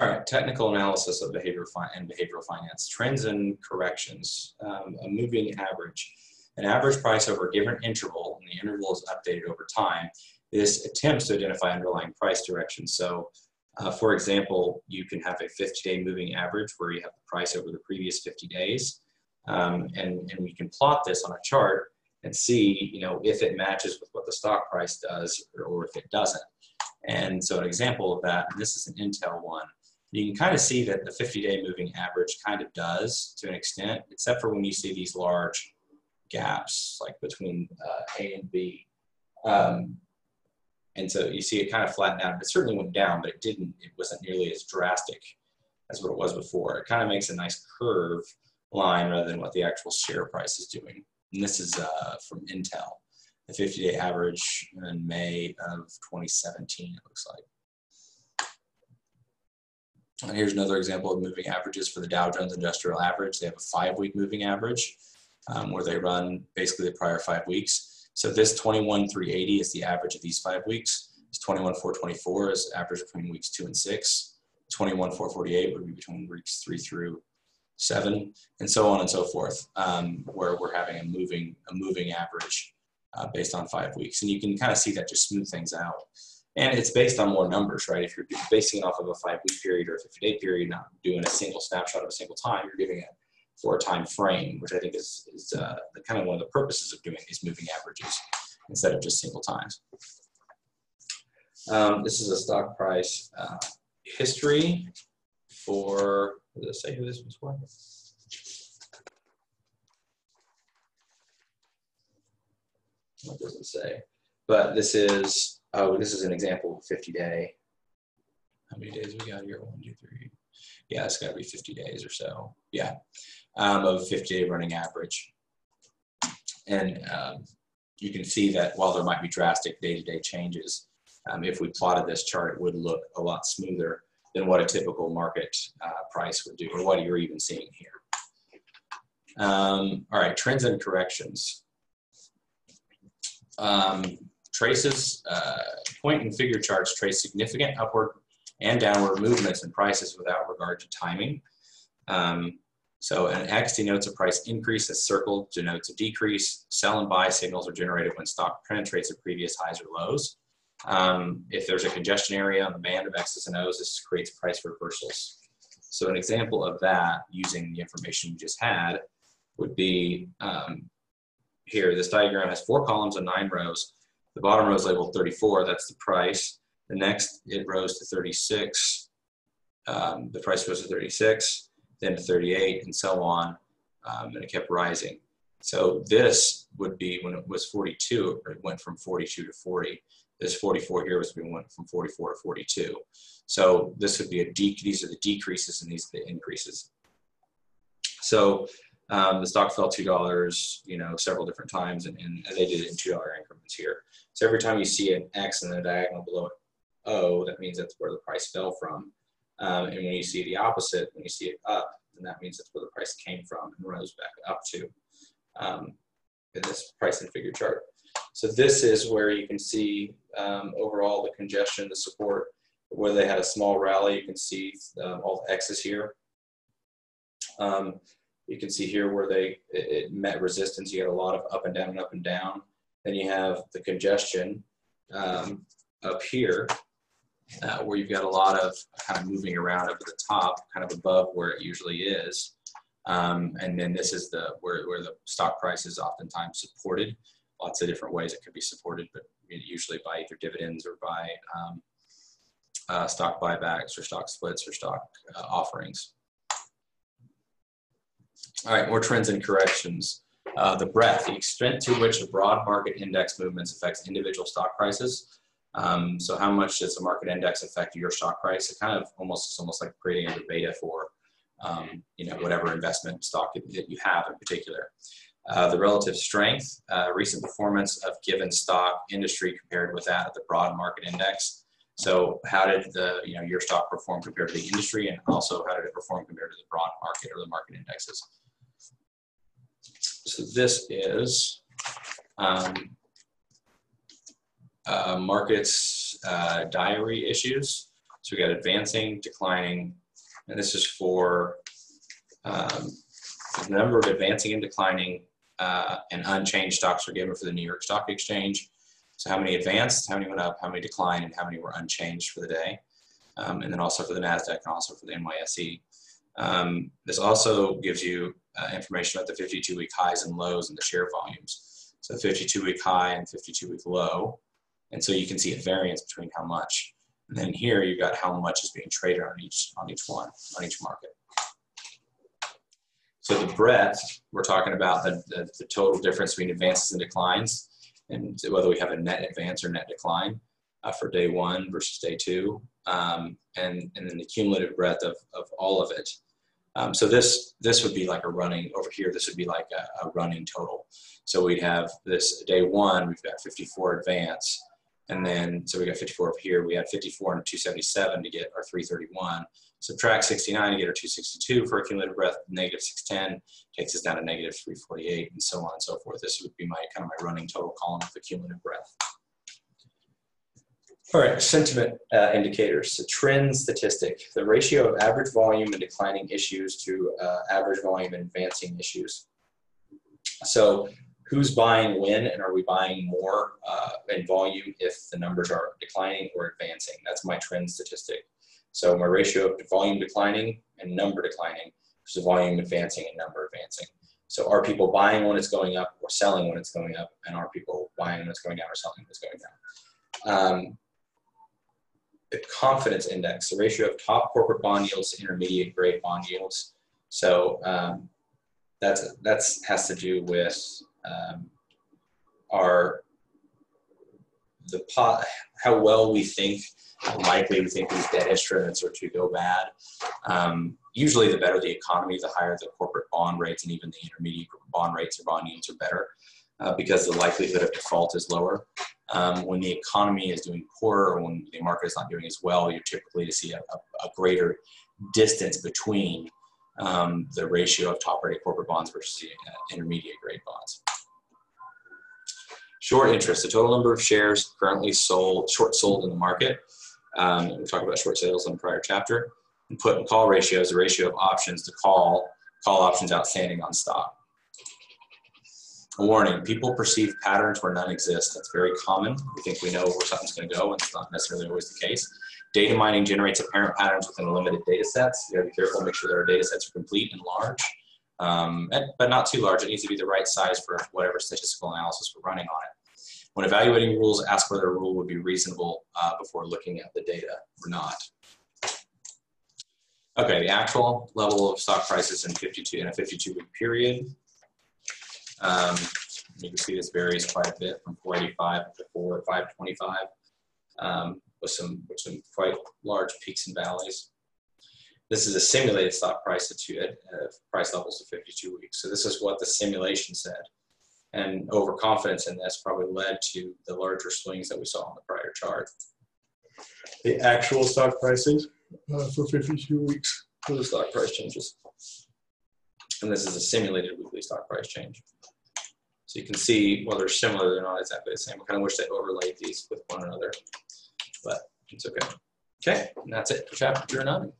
All right, technical analysis of behavior and behavioral finance, trends and corrections, um, a moving average. An average price over a given interval, and the interval is updated over time. This attempts to identify underlying price direction. So, uh, for example, you can have a 50-day moving average where you have the price over the previous 50 days, um, and, and we can plot this on a chart and see, you know, if it matches with what the stock price does or, or if it doesn't. And so, an example of that, and this is an Intel one you can kind of see that the 50 day moving average kind of does to an extent, except for when you see these large gaps like between uh, A and B. Um, and so you see it kind of flattened out. It certainly went down, but it didn't, it wasn't nearly as drastic as what it was before. It kind of makes a nice curve line rather than what the actual share price is doing. And this is uh, from Intel, the 50 day average in May of 2017, it looks like. And here's another example of moving averages for the Dow Jones Industrial Average. They have a five-week moving average um, where they run basically the prior five weeks. So this 21,380 is the average of these five weeks. This 21,424 is average between weeks two and six. 21,448 would be between weeks three through seven, and so on and so forth, um, where we're having a moving a moving average uh, based on five weeks. And you can kind of see that just smooth things out. And it's based on more numbers, right? If you're basing it off of a five week period or a 50 day period, not doing a single snapshot of a single time, you're giving it for a time frame, which I think is, is uh, the, kind of one of the purposes of doing these moving averages instead of just single times. Um, this is a stock price uh, history for, does it say who this was for? What does it say? But this is Oh, this is an example of 50 day. How many days we got here? One, two, three. Yeah, it's got to be 50 days or so. Yeah, um, of 50 day running average. And um, you can see that while there might be drastic day to day changes, um, if we plotted this chart, it would look a lot smoother than what a typical market uh, price would do, or what you're even seeing here. Um, all right, trends and corrections. Um, traces, uh, point and figure charts trace significant upward and downward movements in prices without regard to timing. Um, so an X denotes a price increase, a circle denotes a decrease. Sell and buy signals are generated when stock penetrates the previous highs or lows. Um, if there's a congestion area on the band of X's and O's, this creates price reversals. So an example of that using the information we just had would be um, here. This diagram has four columns and nine rows. The bottom row is labeled 34, that's the price. The next, it rose to 36. Um, the price rose to 36, then to 38, and so on. Um, and it kept rising. So this would be when it was 42, it went from 42 to 40. This 44 here was it went from 44 to 42. So this would be a de these are the decreases and these are the increases. So um, the stock fell two dollars, you know, several different times, and, and they did it in two dollar increments here. So every time you see an X in the diagonal below it, O, that means that's where the price fell from. Um, and when you see the opposite, when you see it up, then that means that's where the price came from and rose back up to um, in this price and figure chart. So this is where you can see um, overall the congestion, the support, where they had a small rally. You can see um, all the X's here. Um, you can see here where they it, it, met resistance. You get a lot of up and down and up and down. Then you have the congestion um, up here, uh, where you've got a lot of kind of moving around up at the top, kind of above where it usually is. Um, and then this is the where, where the stock price is oftentimes supported. Lots of different ways it could be supported, but usually by either dividends or by um, uh, stock buybacks or stock splits or stock uh, offerings. All right, more trends and corrections. Uh, the breadth, the extent to which a broad market index movements affects individual stock prices. Um, so how much does a market index affect your stock price? It kind of almost, it's almost like creating a beta for, um, you know, whatever investment stock that you have in particular. Uh, the relative strength, uh, recent performance of given stock industry compared with that of the broad market index. So how did the, you know, your stock perform compared to the industry and also how did it perform compared to the broad market or the market indexes? So this is um, uh, markets uh, diary issues. So we got advancing, declining, and this is for um, the number of advancing and declining uh, and unchanged stocks are given for the New York Stock Exchange. So how many advanced, how many went up, how many declined, and how many were unchanged for the day. Um, and then also for the NASDAQ and also for the NYSE. Um, this also gives you uh, information about the 52 week highs and lows and the share volumes. So 52 week high and 52 week low. And so you can see a variance between how much. And then here you've got how much is being traded on each on each one, on each market. So the breadth, we're talking about the, the, the total difference between advances and declines, and whether we have a net advance or net decline uh, for day one versus day two, um, and, and then the cumulative breadth of, of all of it. Um, so this this would be like a running over here. This would be like a, a running total. So we'd have this day one. We've got 54 advance, and then so we got 54 over here. We had 54 and 277 to get our 331. Subtract 69 to get our 262 for cumulative breadth. Negative 610 takes us down to negative 348, and so on and so forth. This would be my kind of my running total column of the cumulative breadth. All right, sentiment uh, indicators. So trend statistic, the ratio of average volume and declining issues to uh, average volume and advancing issues. So who's buying when and are we buying more uh, in volume if the numbers are declining or advancing? That's my trend statistic. So my ratio of volume declining and number declining versus volume advancing and number advancing. So are people buying when it's going up or selling when it's going up? And are people buying when it's going down or selling when it's going down? Um, the confidence index, the ratio of top corporate bond yields to intermediate grade bond yields. So um, that's that's has to do with um, our the pot, how well we think likely we think these debt instruments are to go bad. Um, usually, the better the economy, the higher the corporate bond rates, and even the intermediate bond rates or bond yields are better uh, because the likelihood of default is lower. Um, when the economy is doing poorer or when the market is not doing as well, you're typically to see a, a, a greater distance between um, the ratio of top rated corporate bonds versus the uh, intermediate grade bonds. Short interest, the total number of shares currently sold, short sold in the market. Um, we talked about short sales in the prior chapter. And put and call ratio is the ratio of options to call, call options outstanding on stock. A warning, people perceive patterns where none exist. That's very common. We think we know where something's going to go, and it's not necessarily always the case. Data mining generates apparent patterns within limited data sets. You gotta be careful, make sure that our data sets are complete and large, um, and, but not too large. It needs to be the right size for whatever statistical analysis we're running on it. When evaluating rules, ask whether a rule would be reasonable uh, before looking at the data or not. Okay, the actual level of stock prices in 52 in a 52 week period. Um, you can see this varies quite a bit from 485 to 4 525 um, with some with some quite large peaks and valleys. This is a simulated stock price at, at uh, price levels of 52 weeks. So this is what the simulation said and overconfidence in this probably led to the larger swings that we saw on the prior chart. The actual stock prices uh, for 52 weeks. For the stock price changes. And this is a simulated weekly stock price change. So you can see, well, they're similar, they're not exactly the same. I kind of wish they overlaid these with one another, but it's okay. Okay, and that's it for chapter nine.